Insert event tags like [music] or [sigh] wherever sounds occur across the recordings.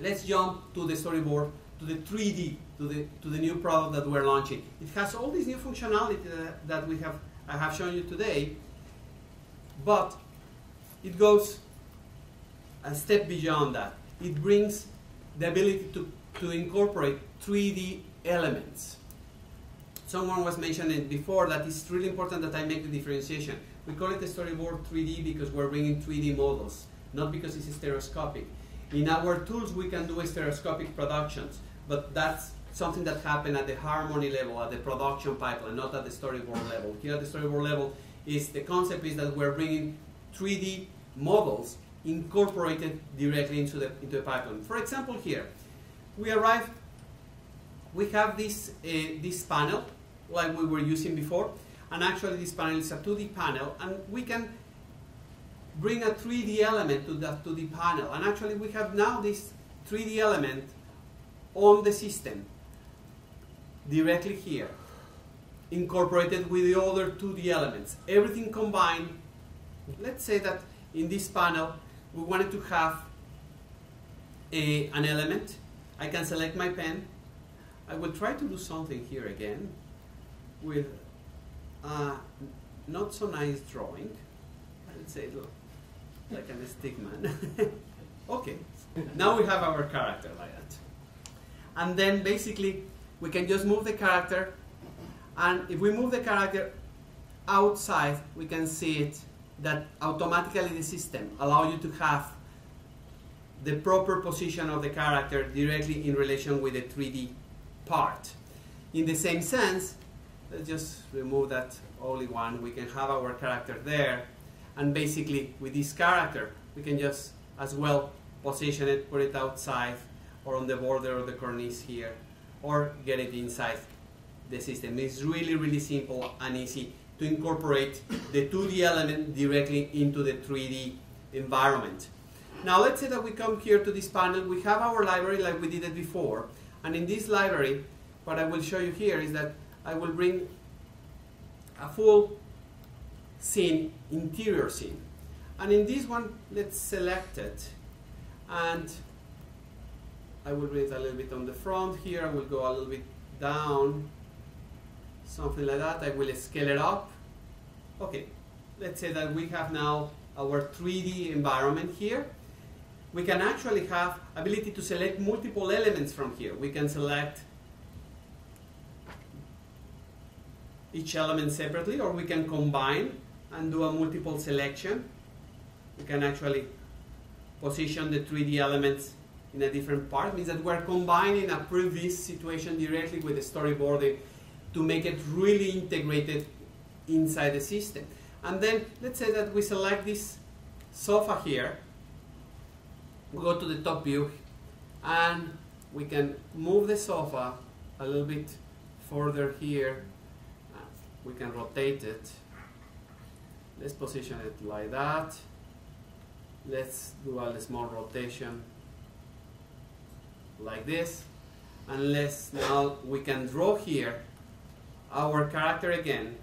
let's jump to the storyboard, to the 3D, to the, to the new product that we're launching. It has all this new functionality that, that we have, I have shown you today, but it goes a step beyond that. It brings the ability to, to incorporate 3D elements. Someone was mentioning before that it's really important that I make the differentiation. We call it the storyboard 3D because we're bringing 3D models, not because it's stereoscopic. In our tools, we can do stereoscopic productions, but that's something that happened at the harmony level, at the production pipeline, not at the storyboard level. Here at the storyboard level, is the concept is that we're bringing 3D models incorporated directly into the, into the pipeline. For example, here, we arrive, we have this, uh, this panel, like we were using before, and actually this panel is a 2D panel, and we can bring a 3D element to that 2D panel. And actually we have now this 3D element on the system, directly here, incorporated with the other 2D elements. Everything combined, let's say that in this panel, we wanted to have a, an element. I can select my pen. I will try to do something here again with a not so nice drawing. Let's say like a stickman. [laughs] okay, now we have our character like that. And then basically we can just move the character and if we move the character outside we can see it that automatically the system allow you to have the proper position of the character directly in relation with the 3D part. In the same sense, let's just remove that only one, we can have our character there, and basically with this character, we can just as well position it, put it outside, or on the border of the cornice here, or get it inside the system. It's really, really simple and easy to incorporate the 2D element directly into the 3D environment. Now let's say that we come here to this panel, we have our library like we did it before, and in this library, what I will show you here is that I will bring a full scene, interior scene. And in this one, let's select it, and I will it a little bit on the front here, I will go a little bit down, something like that. I will scale it up. Okay, let's say that we have now our 3D environment here. We can actually have ability to select multiple elements from here. We can select each element separately or we can combine and do a multiple selection. We can actually position the 3D elements in a different part. It means that we're combining a pre-visualization directly with the storyboarding to make it really integrated inside the system. And then let's say that we select this sofa here, we go to the top view and we can move the sofa a little bit further here. Uh, we can rotate it. Let's position it like that. Let's do a small rotation like this. And let's now we can draw here our character again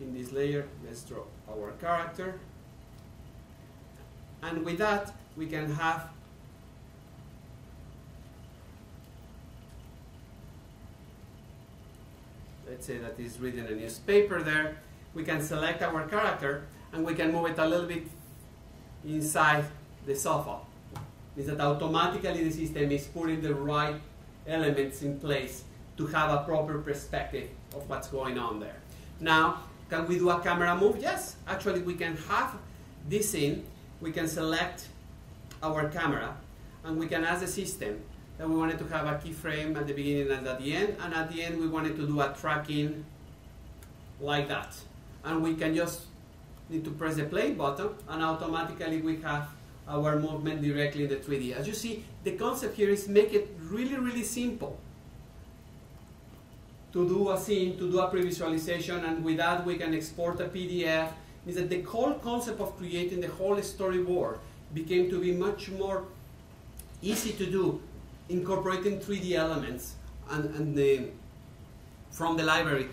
in this layer let's draw our character and with that we can have let's say reading a newspaper there we can select our character and we can move it a little bit inside the sofa is that automatically the system is putting the right elements in place to have a proper perspective of what's going on there. Now, can we do a camera move? Yes, actually we can have this in, we can select our camera, and we can ask the system that we wanted to have a keyframe at the beginning and at the end, and at the end we wanted to do a tracking like that. And we can just need to press the play button, and automatically we have our movement directly in the 3D. As you see, the concept here is make it really, really simple to do a scene, to do a pre-visualization, and with that we can export a PDF. Means that the whole concept of creating the whole storyboard became to be much more easy to do, incorporating 3D elements and, and the, from the library